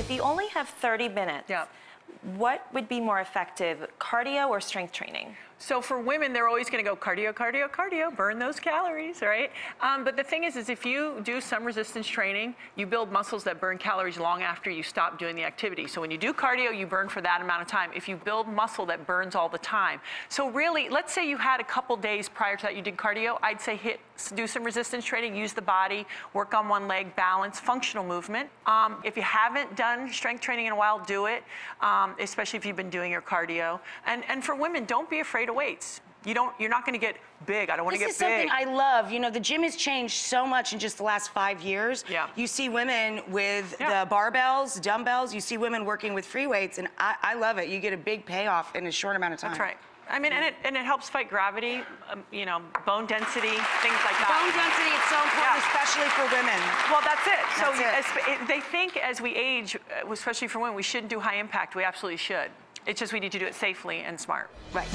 if you only have 30 minutes. What would be more effective, cardio or strength training? So for women, they're always going to go cardio, cardio, cardio, burn those calories, right? Um, but the thing is, is if you do some resistance training, you build muscles that burn calories long after you stop doing the activity. So when you do cardio, you burn for that amount of time. If you build muscle that burns all the time. So really, let's say you had a couple days prior to that you did cardio, I'd say hit, do some resistance training, use the body, work on one leg, balance, functional movement. Um, if you haven't done strength training in a while, do it, um, Um, especially if you've been doing your cardio. And, and for women, don't be afraid of weights. You don't, you're not going to get big. I don't want to This get is big. something I love. You know, the gym has changed so much in just the last five years. Yeah. You see women with Yeah. the barbells, dumbbells. You see women working with free weights, and I, I love it. You get a big payoff in a short amount of time. That's right. I mean, and it, and it helps fight gravity, um, you know, bone density, things like that. Bone density, it's so important, Yeah. especially for women. Well, that's it. so That's you- it. as- it- they think as we age, especially for women, we shouldn't do high impact. We absolutely should. It's just we need to do it safely and smart. Right.